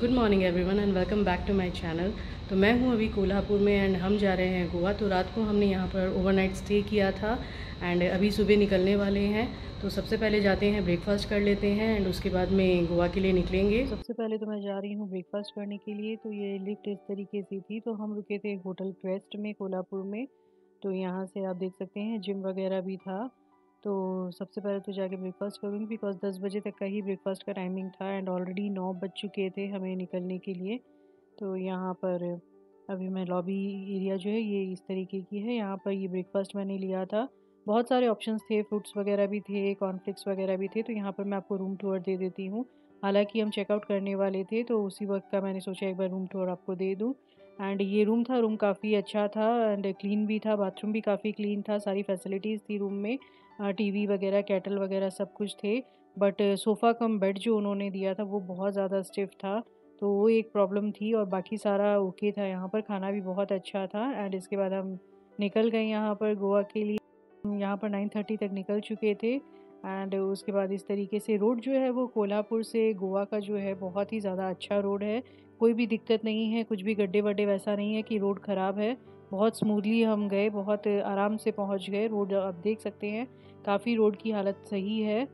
Good morning everyone and welcome back to my channel तो मैं हूँ अभी कोल्हापुर में एंड हम जा रहे हैं गोवा। तो रात को हमने यहाँ पर ओवरनाइट स्टे किया था एंड अभी सुबह निकलने वाले हैं। तो सबसे पहले जाते हैं ब्रेकफास्ट कर लेते हैं एंड उसके बाद में गोवा के लिए निकलेंगे। सबसे पहले तो मैं जा रही हूँ ब्रेकफास्ट करने के लिए। तो ये लिफ्ट इस तरीके से थी। तो हम रुके थे होटल क्रेस्ट में, कोल्हापुर में। तो यहाँ से आप देख सकते हैं जिम वगैरह भी था। तो सबसे पहले तो जाके ब्रेकफास्ट करूँगी बिकॉज़ दस बजे तक का ही ब्रेकफास्ट का टाइमिंग था एंड ऑलरेडी नौ बज चुके थे हमें निकलने के लिए। तो यहाँ पर अभी मैं लॉबी एरिया जो है ये इस तरीके की है। यहाँ पर ये ब्रेकफास्ट मैंने लिया था। बहुत सारे ऑप्शंस थे फ्रूट्स वगैरह भी थे कॉर्नफ्लेक्स वगैरह भी थे तो यहाँ पर मैं आपको रूम टूर दे देती हूँ। हालाँकि हम चेकआउट करने वाले थे तो उसी वक्त का मैंने सोचा एक बार रूम टूर आपको दे दूँ। एंड ये रूम था रूम काफ़ी अच्छा था एंड क्लीन भी था बाथरूम भी काफ़ी क्लीन था, सारी फैसिलिटीज़ थी रूम में। टीवी वगैरह, कैटल वगैरह सब कुछ थे बट सोफ़ा कम बेड जो उन्होंने दिया था, वो बहुत ज़्यादा स्टिफ था तो वो एक प्रॉब्लम थी और बाकी सारा ओके था, यहाँ पर खाना भी बहुत अच्छा था एंड इसके बाद हम निकल गए यहाँ पर गोवा के लिए। यहाँ पर नाइन थर्टी तक निकल चुके थे एंड उसके बाद इस तरीके से रोड जो है वो कोल्हापुर से गोवा का जो है बहुत ही ज़्यादा अच्छा रोड है। कोई भी दिक्कत नहीं है, कुछ भी गड्ढे वड्ढे वैसा नहीं है कि रोड ख़राब है। बहुत स्मूथली हम गए, बहुत आराम से पहुँच गए। रोड आप देख सकते हैं, काफ़ी रोड की हालत सही है।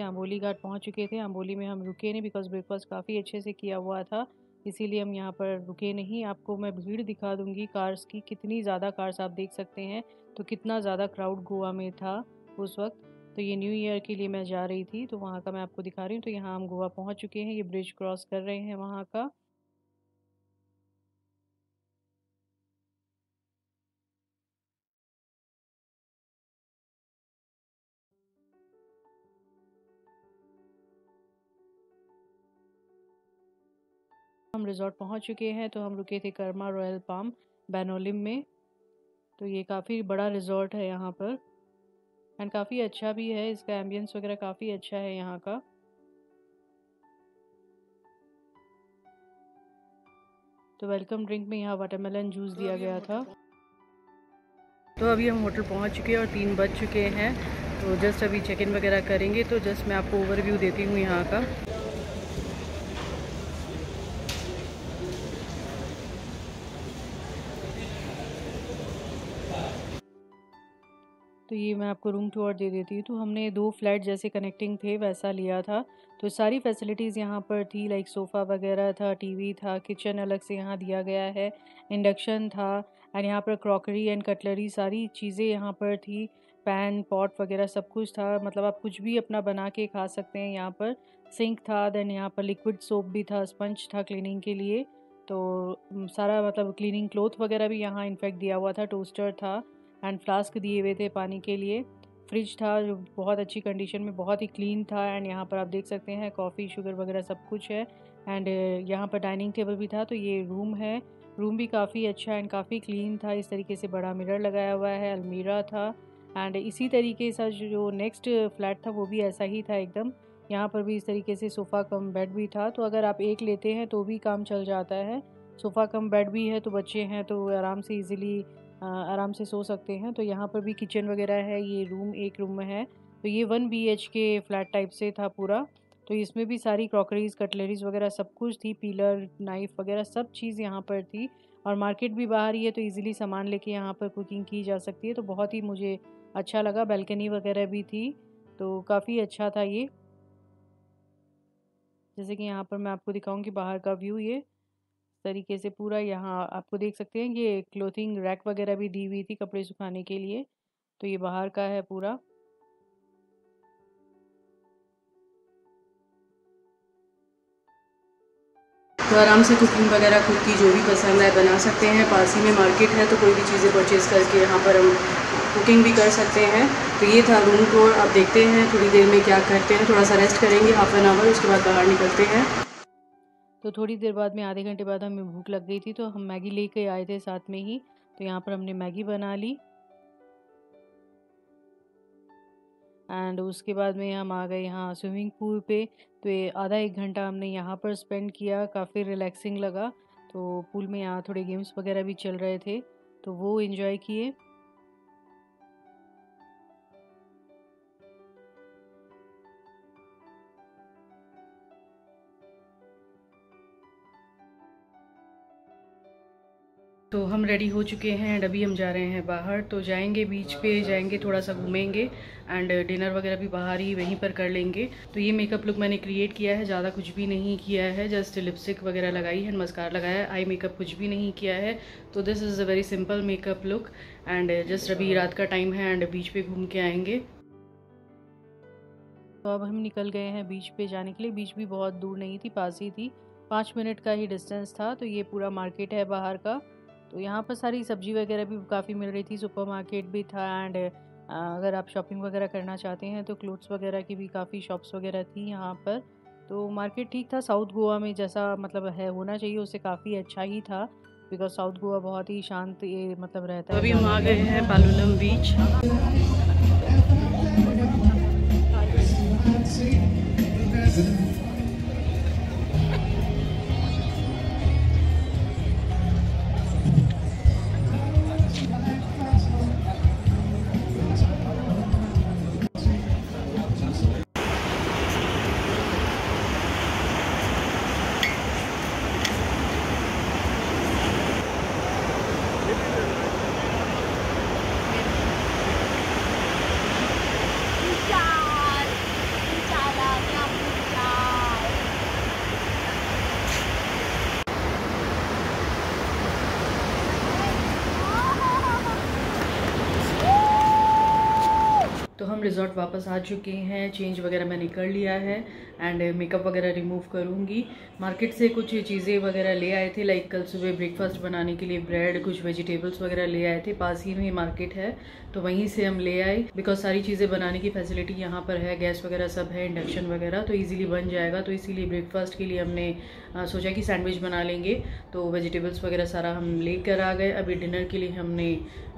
अम्बोली घाट पहुँच चुके थे। अम्बोली में हम रुके नहीं बिकॉज़ ब्रेकफास्ट काफ़ी अच्छे से किया हुआ था। इसीलिए हम यहाँ पर रुके नहीं। आपको मैं भीड़ दिखा दूँगी कार्स की, कितनी ज़्यादा कार्स आप देख सकते हैं। तो कितना ज़्यादा क्राउड गोवा में था उस वक्त। तो ये न्यू ईयर के लिए मैं जा रही थी तो वहाँ का मैं आपको दिखा रही हूँ। तो यहाँ हम गोवा पहुँच चुके हैं। ये ब्रिज क्रॉस कर रहे हैं वहाँ का। हम रिज़ॉर्ट पहुँच चुके हैं तो हम रुके थे कर्मा रॉयल पाम बैनोलिम में। तो ये काफ़ी बड़ा रिज़ॉर्ट है यहाँ पर। एंड काफ़ी अच्छा भी है इसका एम्बियंस वगैरह काफ़ी अच्छा है यहाँ का। तो वेलकम ड्रिंक में यहाँ वाटरमेलन जूस दिया गया था। तो अभी हम होटल पहुँच चुके हैं और तीन बज चुके हैं। तो जस्ट अभी चेक इन वगैरह करेंगे तो जस्ट मैं आपको ओवरव्यू देती हूँ यहाँ का। तो ये मैं आपको रूम टूर दे देती हूँ। तो हमने दो फ्लैट जैसे कनेक्टिंग थे, वैसा लिया था। तो सारी फैसिलिटीज़ यहाँ पर थी लाइक सोफ़ा वगैरह था, टीवी था, किचन अलग से यहाँ दिया गया है इंडक्शन था एंड यहाँ पर क्रॉकरी एंड कटलरी सारी चीज़ें यहाँ पर थी। पैन पॉट वगैरह सब कुछ था। मतलब आप कुछ भी अपना बना के खा सकते हैं यहाँ पर। सिंक था देन यहाँ पर लिक्विड सोप भी था स्पंज था क्लीनिंग के लिए। तो सारा मतलब क्लीनिंग क्लोथ वगैरह भी यहाँ इनफेक्ट दिया हुआ था टोस्टर था। एंड फ्लास्क दिए हुए थे पानी के लिए। फ्रिज था जो बहुत अच्छी कंडीशन में बहुत ही क्लीन था एंड यहाँ पर आप देख सकते हैं कॉफ़ी शुगर वगैरह सब कुछ है। एंड यहाँ पर डाइनिंग टेबल भी था तो ये रूम है। रूम भी काफ़ी अच्छा एंड काफ़ी क्लीन था। इस तरीके से बड़ा मिरर लगाया हुआ है, अलमीरा था। एंड इसी तरीके से जो नेक्स्ट फ्लैट था वो भी ऐसा ही था एकदम। यहाँ पर भी इस तरीके से सोफ़ा कम बेड भी था। तो अगर आप एक लेते हैं तो भी काम चल जाता है। सोफ़ा कम बेड भी है तो बच्चे हैं तो आराम से इजीली आराम से सो सकते हैं। तो यहाँ पर भी किचन वगैरह है, ये रूम, एक रूम में है। तो ये one B H K flat type से था पूरा। तो इसमें भी सारी क्रॉकरीज, कटलरीज वगैरह सब कुछ थी, पीलर, नाइफ वगैरह सब चीज़ यहाँ पर थी। और मार्केट भी बाहर ही है तो इजीली सामान लेके यहाँ पर कुकिंग की जा सकती है। तो बहुत ही मुझे अच्छा लगा, बैल्कनी वगैरह भी थी। तो काफ़ी अच्छा था ये। जैसे कि यहाँ पर मैं आपको दिखाऊँगी बाहर का व्यू ये। तरीके से पूरा यहाँ आपको देख सकते हैं, ये क्लोथिंग रैक वगैरह भी दी हुई थी कपड़े सुखाने के लिए तो ये बाहर का है पूरा। तो आराम से कुकिंग वगैरह, खुद की जो भी पसंद है बना सकते हैं। पास ही में मार्केट है तो कोई भी चीज़ें परचेज़ करके यहाँ पर हम कुकिंग भी कर सकते हैं। तो ये था रूम टूर आप देखते हैं, थोड़ी देर में क्या करते हैं, थोड़ा सा रेस्ट करेंगे हाफ़ एन आवर उसके बाद बाहर निकलते हैं। तो थोड़ी देर बाद में, आधे घंटे बाद हमें भूख लग गई थी तो हम मैगी लेके आए थे साथ में ही। तो यहाँ पर हमने मैगी बना ली। एंड उसके बाद में हम आ गए यहाँ स्विमिंग पूल पे। तो ये आधा एक घंटा हमने यहाँ पर स्पेंड किया, काफ़ी रिलैक्सिंग लगा। तो पूल में यहाँ थोड़े गेम्स वगैरह भी चल रहे थे तो वो इन्जॉय किए। तो हम रेडी हो चुके हैं एंड अभी हम जा रहे हैं बाहर तो जाएँगे बीच पे, जाएँगे थोड़ा सा घूमेंगे एंड डिनर वगैरह भी बाहर ही वहीं पर कर लेंगे। तो ये मेकअप लुक मैंने क्रिएट किया है, ज़्यादा कुछ भी नहीं किया है जस्ट लिपस्टिक वगैरह लगाई है मस्कार लगाया है आई मेकअप कुछ भी नहीं किया है। तो this is a very simple makeup look and just अभी रात का टाइम है एंड बीच पे घूम के आएँगे। तो अब हम निकल गए हैं बीच पे जाने के लिए। बीच भी बहुत दूर नहीं थी, पास ही थी। पाँच मिनट का ही डिस्टेंस था तो ये पूरा मार्केट है बाहर का। तो यहाँ पर सारी सब्ज़ी वगैरह भी काफ़ी मिल रही थी सुपर मार्केट भी था एंड अगर आप शॉपिंग वगैरह करना चाहते हैं तो क्लोथ्स वगैरह की भी काफ़ी शॉप्स वगैरह थी यहाँ पर। तो मार्केट ठीक था साउथ गोवा में जैसा मतलब है, होना चाहिए उससे काफ़ी अच्छा ही था बिकॉज़ साउथ गोवा बहुत ही शांत ये मतलब रहता है। अभी हम आ गए हैं पालुलम बीच रिज़ॉर्ट वापस आ चुके हैं चेंज वगैरह मैंने कर लिया है एंड मेकअप वगैरह रिमूव करूँगी। मार्केट से कुछ चीज़ें वगैरह ले आए थे लाइक कल सुबह ब्रेकफास्ट बनाने के लिए ब्रेड कुछ वेजिटेबल्स वगैरह ले आए थे, पास ही में मार्केट है तो वहीं से हम ले आए। बिकॉज़ सारी चीज़ें बनाने की फैसिलिटी यहाँ पर है गैस वगैरह सब है इंडक्शन वगैरह तो ईजिली बन जाएगा तो इसीलिए ब्रेकफास्ट के लिए हमने सोचा कि सैंडविच बना लेंगे। तो वेजिटेबल्स वगैरह सारा हम लेकर आ गए। अभी डिनर के लिए हमने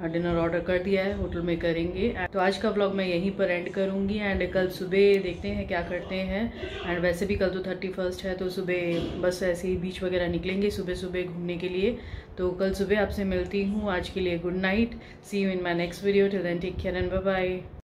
डिनर ऑर्डर कर दिया है, होटल में करेंगे। तो आज का ब्लॉग मैं यहीं पर एंड करूँगी एंड कल सुबह देखते हैं क्या करते हैं। एंड वैसे भी कल तो थर्टी फ़र्स्ट है तो सुबह बस ऐसे ही बीच वगैरह निकलेंगे सुबह सुबह घूमने के लिए। तो कल सुबह आपसे मिलती हूँ, आज के लिए good night see you in my next video till then take care and bye